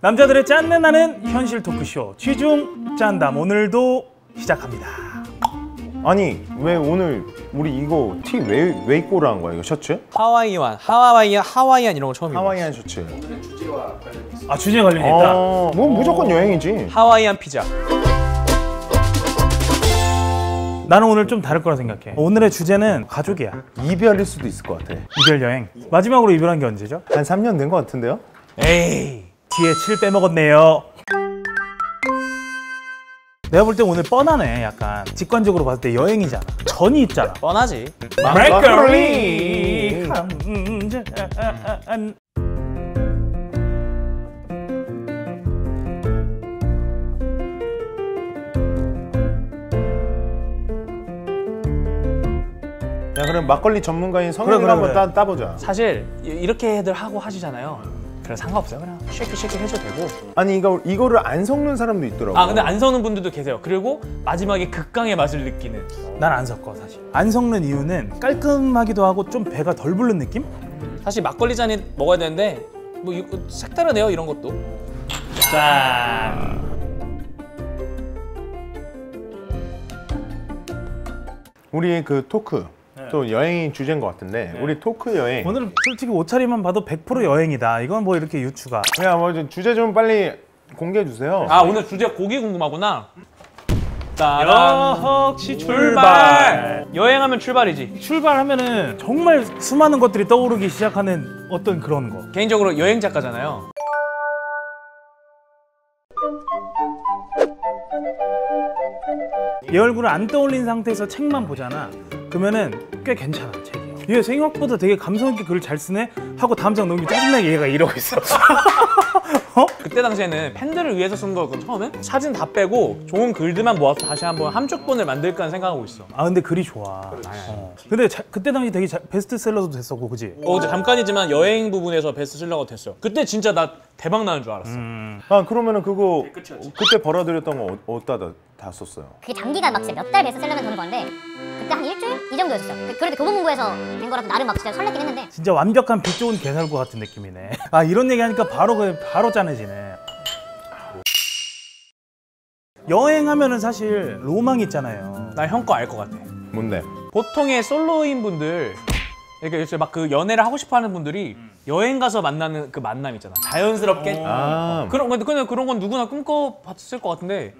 남자들의 짠내 나는 현실 토크쇼 취중 짠담 오늘도 시작합니다. 아니 왜 오늘 우리 이거 티 왜 왜 입고 한 거야 이거 셔츠? 하와이안, 하와이안, 하와이안 이런 거 처음이에요. 하와이안 셔츠. 아 주제 관련이 있다. 어, 뭐 무조건 여행이지. 하와이안 피자. 나는 오늘 좀 다를 거라 생각해. 오늘의 주제는 가족이야. 이별일 수도 있을 것 같아. 이별 여행. 마지막으로 이별한 게 언제죠? 한 3년 된 것 같은데요? 에이 뒤에 7 빼먹었네요. 내가 볼 때 오늘 뻔하네 약간 직관적으로 봤을 때 여행이잖아 전이 있잖아 뻔하지. 마카로니 야 그럼 막걸리 전문가인 성현이가 그래, 한번 그래. 따, 따보자. 사실 이- 이렇게들 하고 하시잖아요. 그래 상관없어요. 그냥 쉐이크 쉐이크 해줘도 되고. 아니 이거 이거를 안 섞는 사람도 있더라고. 아 근데 안 서는 분들도 계세요. 그리고 마지막에 극강의 맛을 느끼는. 난 안 섞어 사실 안 섞는 이유는 깔끔하기도 하고 좀 배가 덜 부른 느낌? 사실 막걸리 잔이 먹어야 되는데 뭐 이거 색다르네요 이런 것도. 짠. 우리 그 토크 또 여행이 주제인 것 같은데 우리 토크 여행. 오늘 솔직히 옷차림만 봐도 100% 여행이다 이건 뭐 이렇게 유추가 야, 뭐좀 주제 좀 빨리 공개해 주세요. 아 오늘 주제 고기 궁금하구나. 따란. 역시 출발. 여행하면 출발이지. 출발하면은 정말 수많은 것들이 떠오르기 시작하는 어떤 그런 거 개인적으로 여행 작가잖아요. 얘 얼굴을 안 떠올린 상태에서 책만 보잖아 그러면은 꽤 괜찮아 책이 얘 생각보다 되게 감성 있게 글을 잘 쓰네? 하고 다음 장 넘기면 짜증나게 얘가 이러고 있어. 그때 당시에는 팬들을 위해서 쓴 거였거든 처음엔. 사진 다 빼고 좋은 글들만 모아서 다시 한번 함축본을 만들까 하는 생각하고 있어. 아 근데 글이 좋아. 어. 근데 자- 그때 당시 되게 자- 베스트셀러도 됐었고 그지? 어, 잠깐이지만 여행 부분에서 베스트셀러가 됐어요 그때 진짜 나 대박 나는 줄 알았어. 아 그러면은 그거 그때 벌어들였던 거 어- 어디다 다, 다 썼어요? 그게 장기간 막 진짜 몇달 베스트셀러면 되는 건데 그때 한 일주일? 이 정도였었어. 그- 그래도 교보문고에서 된 거라서 나름 막 진짜 설레긴 했는데. 진짜 완벽한 빛 좋은 개살구 같은 느낌이네. 아 이런 얘기 하니까 바로 그 바로 짠해지네. 여행하면은 사실 로망 있잖아요. 나 형 거 알 것 같아. 뭔데? 보통의 솔로인 분들 이렇게 요새 막 그 연애를 하고 싶어 하는 분들이 여행 가서 만나는 그 만남 있잖아. 자연스럽게? 아, 그런 근데 근데 그런 건 누구나 꿈꿔봤을 것 같은데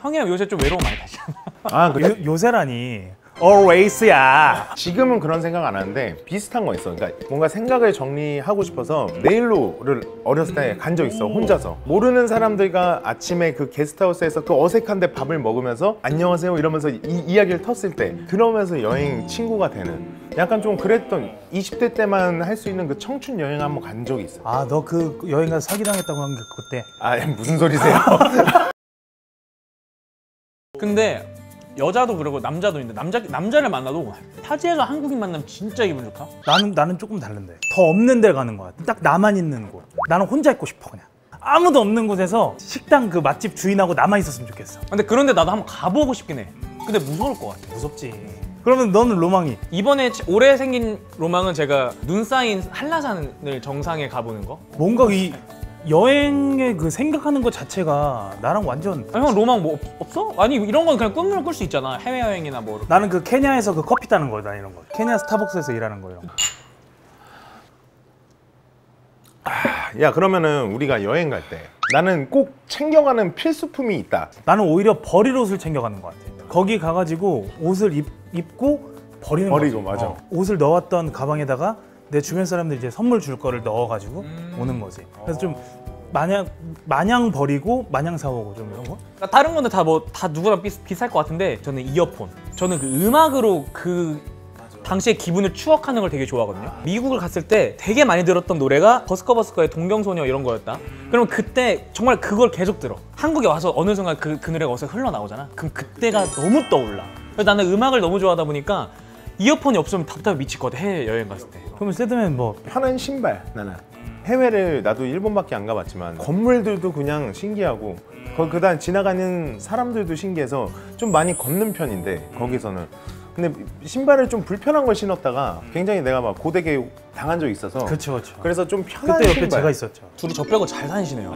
형이랑 요새 좀 외로움 많이 타시잖아. 아 그래? 요, 요새라니 always야 지금은 그런 생각 안 하는데 비슷한 거 있어. 그러니까 뭔가 생각을 정리하고 싶어서 네일로를 어렸을 때 간 적 있어. 혼자서 모르는 사람들과 아침에 그 게스트하우스에서 그 어색한데 밥을 먹으면서 안녕하세요 이러면서 이 이야기를 텄을 때 그러면서 여행 친구가 되는 약간 좀 그랬던 20대 때만 할 수 있는 그 청춘 여행 한번 간 적이 있어. 아 너 그 여행 가서 사기당했다고 한 게 그때 아 무슨 소리세요? 근데 여자도 그러고 남자도 있는데 남자 남자를 만나도 타지에서 한국인 만나면 진짜 기분 좋다. 나는 나는 조금 다른데 더 없는 데 가는 거야 딱 나만 있는 곳 나는 혼자 있고 싶어 그냥 아무도 없는 곳에서 식당 그 맛집 주인하고 나만 있었으면 좋겠어 근데 그런데 나도 한번 가보고 싶긴 해. 근데 무서울 것 같아. 무섭지 그러면 너는 로망이 이번에 치- 올해 생긴 로망은 제가 눈 쌓인 한라산을 정상에 가보는 거. 뭔가 이 여행의 그 생각하는 것 자체가 나랑 완전 아, 형 로망 뭐 없- 없어? 아니 이런 건 그냥 꿈으로 꿀수 있잖아. 해외 여행이나 뭐. 나는 그 케냐에서 그 커피 따는 거다 이런 거 케냐 스타벅스에서 일하는 거 이런 거 야 그러면은 우리가 여행 갈 때 나는 꼭 챙겨가는 필수품이 있다. 나는 오히려 버릴 옷을 챙겨가는 것 같아 거기 가가지고 옷을 입, 입고 버리는 버리고, 거지. 맞아. 어, 옷을 넣었던 가방에다가 내 주변 사람들 이제 선물 줄 거를 넣어가지고 오는 거지 그래서 좀 마냥 마냥 버리고 마냥 사오고 좀 이런 거 그러니까 다른 건데 다뭐 다 누구나 비, 비쌀 것 같은데 저는 이어폰. 저는 그 음악으로 그 당시의 기분을 추억하는 걸 되게 좋아하거든요. 미국을 갔을 때 되게 많이 들었던 노래가 버스커버스커의 동경소녀 이런 거였다. 그럼 그때 정말 그걸 계속 들어. 한국에 와서 어느 순간 그, 그 노래가 어디서 흘러나오잖아. 그럼 그때가 너무 떠올라. 그래서 나는 음악을 너무 좋아하다 보니까 이어폰이 없으면 답답해 미칠 것 같아. 해외 여행 갔을 때. 그러면 세드맨 뭐 편한 신발 나는 해외를 나도 일본밖에 안 가봤지만 건물들도 그냥 신기하고 거- 그다음 지나가는 사람들도 신기해서 좀 많이 걷는 편인데 거기서는 근데 신발을 좀 불편한 걸 신었다가 굉장히 내가 막 고데기 당한 적이 있어서 그렇죠 그렇죠 그래서 좀 편한 그때 옆에 신발 제가 있었죠 둘이 저 빼고 잘 다니시네요.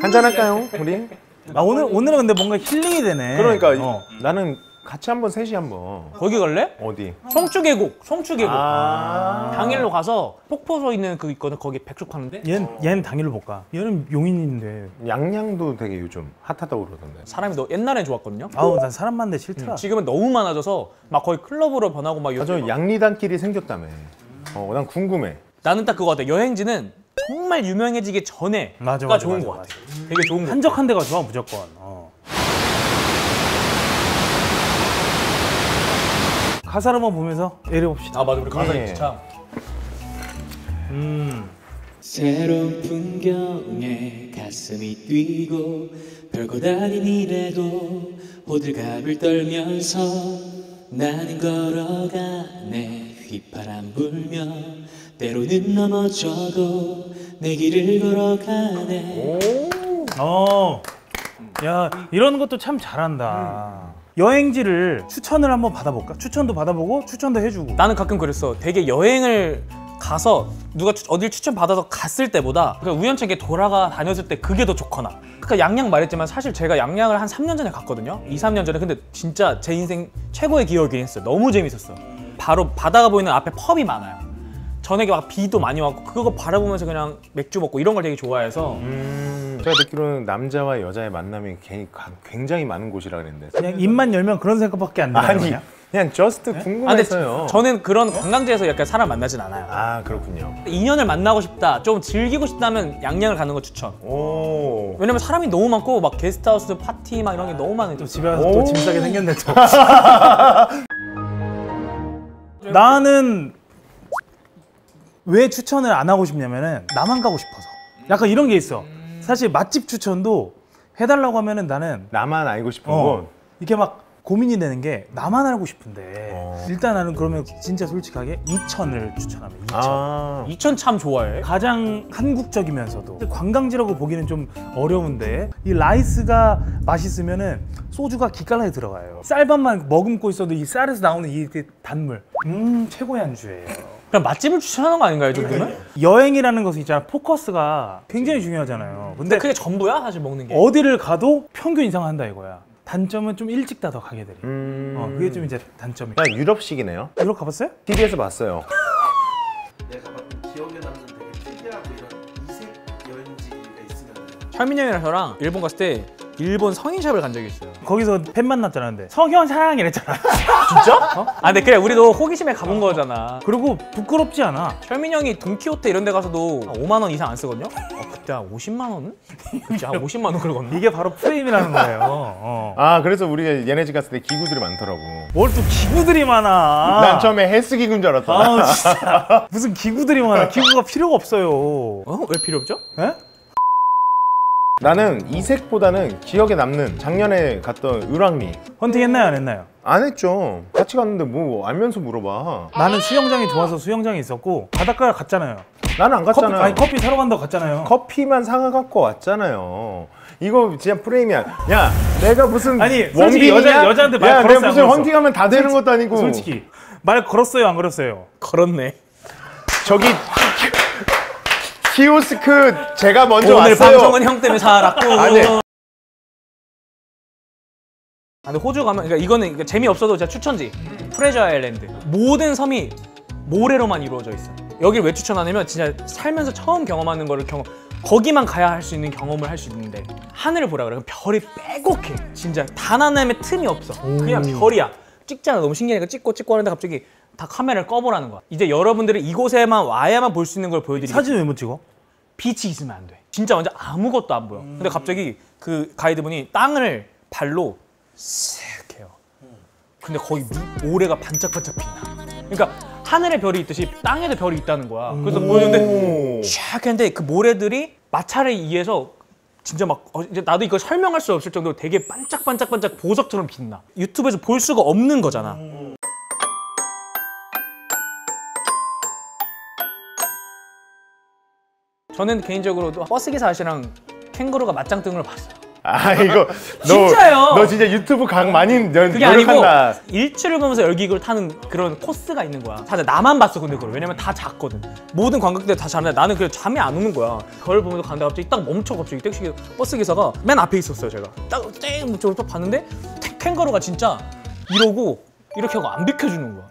한잔 할까요, 우리? 아 오늘 오늘은 근데 뭔가 힐링이 되네. 그러니까 어. 나는 같이 한번 셋이 한번 거기 갈래? 어디? 송추계곡, 송추계곡. 아. 당일로 가서 폭포소 있는 그 있거든. 거기 백숙 파는데. 얘는 얘는 당일로 못 가. 얘는 용인인데. 양양도 되게 요즘 핫하다고 그러던데. 사람이 너 옛날엔 좋았거든요. 아우 난 사람 많은데 싫더라. 지금은 너무 많아져서 막 거의 클럽으로 변하고 막 맞아, 요즘 양리단길이 생겼다며. 어, 난 궁금해. 나는 딱 그거 같아. 여행지는 정말 유명해지기 전에 맞아, 가 맞아, 좋은 맞아, 것 맞아. 같아. 되게 좋은 거. 한적한 데가 좋아 무조건. 어. 가사를 한번 보면서 내려봅시다. 아 맞아 우리 가사 예. 있지 참. 음. 새로운 풍경에 가슴이 뛰고 별것 아닌 일에도 호들갑을 떨면서 나는 걸어가네 휘파람 불며 때로는 넘어져도 내 길을 걸어가네 어. 야 이런 것도 참 잘한다. 여행지를 추천을 한번 받아볼까? 추천도 받아보고 추천도 해주고. 나는 가끔 그랬어. 되게 여행을 가서 누가 추- 어딜 추천 받아서 갔을 때보다 그 우연찮게 돌아가 다녔을 때 그게 더 좋거나. 그러니까 양양 말했지만 사실 제가 양양을 한 3년 전에 갔거든요. 2, 3년 전에 근데 진짜 제 인생 최고의 기억이긴 했어요. 너무 재밌었어. 바로 바다가 보이는 앞에 pub이 많아요. 저녁에 막 비도 많이 왔고 그거 바라보면서 그냥 맥주 먹고 이런 걸 되게 좋아해서 음, 제가 듣기로는 남자와 여자의 만남이 굉장히 많은 곳이라 그랬는데. 그냥 입만 열면 그런 생각밖에 안 드는 아니? 그냥 just 아, 근데 궁금해서요. 저는 그런 관광지에서 약간 사람 만나진 않아요. 아, 그렇군요. 인연을 만나고 싶다, 좀 즐기고 싶다면 양양을 가는 거 추천. 오. 왜냐면 사람이 너무 많고 막 게스트하우스 파티 막 이런 게 너무 많아요. 또 집에 오. 또짐 싸게 생겼네 또. 나는 왜 추천을 안 하고 싶냐면은 나만 가고 싶어서. 약간 이런 게 있어. 사실 맛집 추천도 해달라고 하면은 나는 나만 알고 싶은 어, 곳. 이게 막 고민이 되는 게 나만 알고 싶은데 어. 일단 나는 그러면 진짜 솔직하게 이천을 추천합니다. 이천. 아. 이천 참 좋아해. 가장 한국적이면서도 관광지라고 보기는 좀 어려운데 이 rice가 맛있으면은 소주가 기깔나게 들어가요. 쌀밥만 머금고 있어도 이 쌀에서 나오는 이 단물, 음 최고의 안주예요. 그냥 맛집을 추천하는 거 아닌가요, 정도면? 여행이라는 것은 있잖아 포커스가 굉장히 중요하잖아요. 근데 그게 전부야, 사실 먹는 게. 어디를 가도 평균 이상 한다 이거야. 단점은 좀 일찍 다더 가게 돼. 음. 어, 그게 좀 이제 단점이야. 그냥 유럽식이네요. 유럽 가봤어요? TV에서 봤어요. 내가 막 기억에 남는 되게 특이하고 이런 이색 여행지가 있으면 철민이 형이랑 저랑 일본 갔을 때 일본 성인샵을 간 적이 있어요. 거기서 팬 만났잖아. 근데 성현 사랑 이랬잖아. 진짜? 아, 근데 그래, 우리도 호기심에 가본 거잖아. 그리고 부끄럽지 않아. 철민이 형이 돈키호테 이런 데 가서도 한 5만 원 이상 안 쓰거든요? 어, 그때 한 50만 원은? 그치, 한 50만 원 긁었나? 이게 바로 프레임이라는 거예요. 어. 아, 그래서 우리가 얘네 집 갔을 때 기구들이 많더라고. 뭘 또 기구들이 많아. 난 처음에 헬스 기구인 줄 알았어. 아우 진짜 무슨 기구들이 많아. 기구가 필요가 없어요. 어? 왜 필요 없죠? 예? 나는 이 색보다는 기억에 남는 작년에 갔던 을왕리. 헌팅 했나요, 안 했나요? 안 했죠. 같이 갔는데 뭐 알면서 물어봐. 나는 수영장이 좋아서 수영장에 있었고 바닷가 갔잖아요. 나는 안 커피 갔잖아. 아니 커피 사러 간다고 갔잖아요. 커피만 사가 갖고 왔잖아요. 이거 진짜 프레임이야. 야, 내가 무슨 아니, 솔직히 원빈이냐? 여자- 여자한테 말 야, 걸었어, 내가 안 무슨 걸었어? 헌팅하면 다 되는 것도 아니고. 솔직히 말 걸었어요, 안 걸었어요? 걸었네. 저기 키오스크 제가 먼저 오늘 왔어요. 방송은 형 때문에 살았고. 아니. 아, 근데 호주 가면 그러니까 이거는 그러니까 재미없어도 진짜 추천지. 프레저 아일랜드. 모든 섬이 모래로만 이루어져 있어. 여기를 왜 추천하냐면 진짜 살면서 처음 경험하는 거를 경험 거기만 가야 할 수 있는 경험을 할 수 있는데 하늘을 보라 그래. 그럼 별이 빼곡해. 진짜 단 하나의 틈이 없어. 그냥 별이야. 찍잖아. 너무 신기하니까 찍고 찍고 하는데 갑자기 다 카메라를 꺼보라는 거야. 이제 여러분들이 이곳에만 와야만 볼 수 있는 걸 보여드리겠습니다. 사진 왜 못 찍어? 빛이 있으면 안 돼. 진짜 완전 아무것도 안 보여. 근데 갑자기 그 가이드분이 땅을 발로 쓱 해요. 근데 미- 모래가 반짝반짝 빛나. 그러니까 하늘에 별이 있듯이 땅에도 별이 있다는 거야. 그래서 보여줬는데 오. 쫙 했는데 그 모래들이 마찰에 의해서 진짜 막 어, 이제 나도 이거 설명할 수 없을 정도로 되게 반짝반짝반짝 보석처럼 빛나. 유튜브에서 볼 수가 없는 거잖아. 저는 개인적으로 또 버스 기사 아저씨랑 캥거루가 맞짱 뜨는 걸 봤어요. 아 이거 너, 진짜요? 너 진짜 유튜브 강 많이 연, 그게 아니고 노력한다. 일출을 보면서 열기구를 타는 그런 코스가 있는 거야. 사실 나만 봤어 근데 그걸 왜냐면 다 잤거든. 모든 관광객들 다 자는데 나는 그냥 잠이 안 오는 거야. 그걸 보면서 가는데 갑자기 딱 멈춰 갑자기 택시 버스 기사가 맨 앞에 있었어요 제가. 딱쨍 저걸 딱 봤는데 탱- 캥거루가 진짜 이러고 이렇게 하고 안 비켜주는 거야.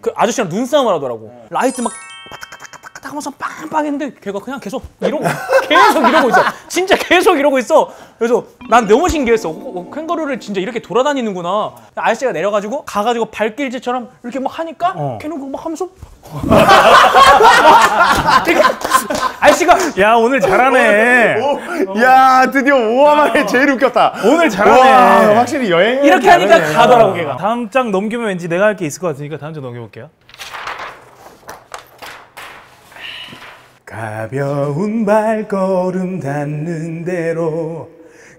그 아저씨랑 눈싸움을 하더라고. 라이트 막 바닥바닥바닥 하면서 빵빵 했는데 걔가 그냥 계속 이러고 계속 이러고 있어. 진짜 계속 이러고 있어. 그래서 난 너무 신기했어. 어, 어, 캥거루를 진짜 이렇게 돌아다니는구나. 아저씨가 내려가지고 가가지고 발길질처럼 이렇게 막 하니까 어. 걔는 그거 막 하면서 아저씨가 야 오늘 잘하네. 야 드디어 5화 만에 제일 웃겼다. 오늘 잘하네. 와, 확실히 여행 이렇게 하니까 가더라고 걔가. 다음 장 넘기면 왠지 내가 할 게 있을 것 같으니까 다음 장 넘겨볼게요. 가벼운 발걸음 닿는 대로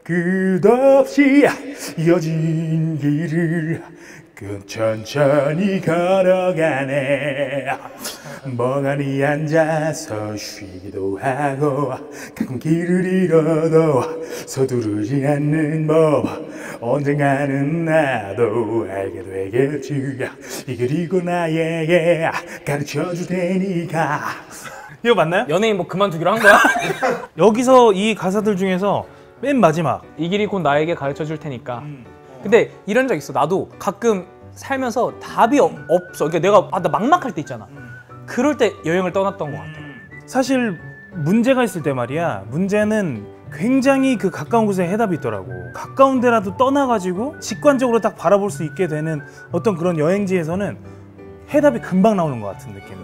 끝없이 이어진 길을 그 천천히 걸어가네. 멍하니 앉아서 쉬기도 하고 가끔 길을 잃어도 서두르지 않는 법 언젠가는 나도 알게 되겠지 이 그리고 나에게 가르쳐줄 테니까 이거 맞나요? 연예인 뭐 그만두기로 한 거야? 여기서 이 가사들 중에서 맨 마지막 이 길이 곧 나에게 가르쳐 줄 테니까. 근데 이런 적 있어. 나도 가끔 살면서 답이 어- 없어. 그러니까 내가 아, 나 막막할 때 있잖아. 그럴 때 여행을 떠났던 것 같아. 사실 문제가 있을 때 말이야 문제는 굉장히 그 가까운 곳에 해답이 있더라고 가까운 데라도 떠나가지고 직관적으로 딱 바라볼 수 있게 되는 어떤 그런 여행지에서는 해답이 금방 나오는 것 같은 느낌이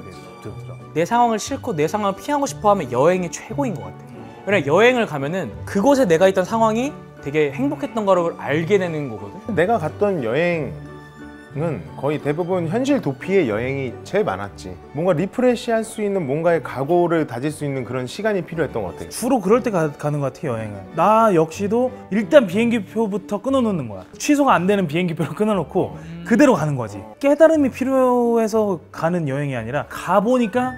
들더라고 내 상황을 싫고 내 상황을 피하고 싶어 하면 여행이 최고인 것 같아. 왜냐 여행을 가면은 그곳에 내가 있던 상황이 되게 행복했던 거를 알게 되는 거거든. 내가 갔던 여행 은 거의 대부분 현실 도피의 여행이 제일 많았지. 뭔가 refresh 할 수 있는 뭔가의 각오를 다질 수 있는 그런 시간이 필요했던 것 같아. 주로 그럴 때 가, 는것 같아 여행은. 나 역시도 일단 비행기표부터 끊어놓는 거야. 취소가 안 되는 비행기표를 끊어놓고 그대로 가는 거지. 깨달음이 필요해서 가는 여행이 아니라 가보니까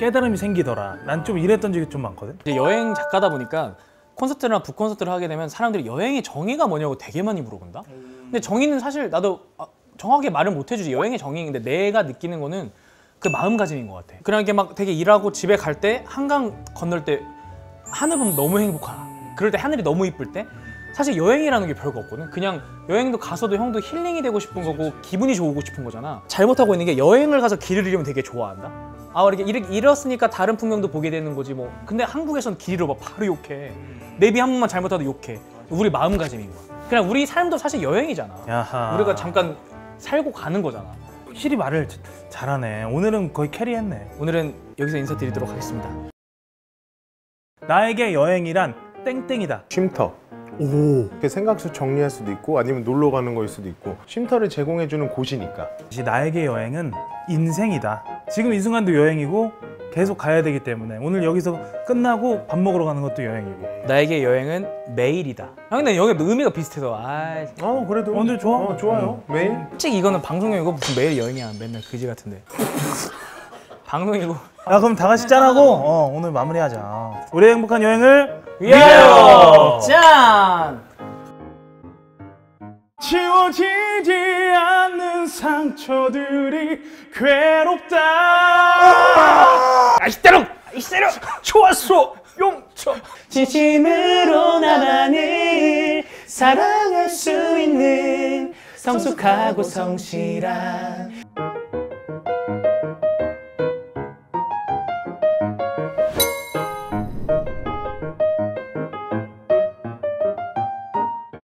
깨달음이 생기더라. 난 좀 이랬던 적이 좀 많거든. 이제 여행 작가다 보니까 콘서트나 북 콘서트를 하게 되면 사람들이 여행의 정의가 뭐냐고 되게 많이 물어본다. 근데 정의는 사실 나도 아, 정확하게 말을 못 해주지 여행의 정의인데 내가 느끼는 거는 그 마음가짐인 것 같아. 그냥 이렇게 막 되게 일하고 집에 갈 때 한강 건널 때 하늘 보면 너무 행복하다. 그럴 때 하늘이 너무 이쁠 때 사실 여행이라는 게 별거 없거든. 그냥 여행도 가서도 형도 힐링이 되고 싶은 거고 기분이 좋고 싶은 거잖아. 잘못하고 있는 게 여행을 가서 길을 잃으면 되게 좋아한다. 아 이렇게 잃었으니까 다른 풍경도 보게 되는 거지 뭐. 근데 한국에서는 길 잃어봐 바로 욕해. 내비 한 번만 잘못하도 욕해. 우리 마음가짐인 거야. 그냥 우리 삶도 사실 여행이잖아. 야하. 우리가 잠깐 살고 가는 거잖아. 확실히 말을 자- 잘하네 오늘은 거의 캐리했네 오늘은 여기서 인사드리도록 하겠습니다. 나에게 여행이란 땡땡이다 쉼터. 오 이렇게 생각수 정리할 수도 있고 아니면 놀러 가는 거일 수도 있고 쉼터를 제공해주는 곳이니까. 다시 나에게 여행은 인생이다 지금 이 순간도 여행이고 계속 가야 되기 때문에 오늘 여기서 끝나고 밥 먹으러 가는 것도 여행이고. 나에게 여행은 매일이다. 형 근데 여기 의미가 비슷해서. 아 어 그래도 오늘 좋아? 어, 좋아요. 매일? 솔직히 이거는 방송용이고 무슨 매일 여행이야. 맨날 그지 같은데. 방송이고. 야 그럼 다 같이 짠하고? 어, 오늘 마무리하자. 우리의 행복한 여행을 위하여! 짠. 지워지지 않는 상처들이 괴롭다. 이대로! 이대로! 좋았어 용처. 진심으로 나만을 사랑할 수 있는 성숙하고 성실한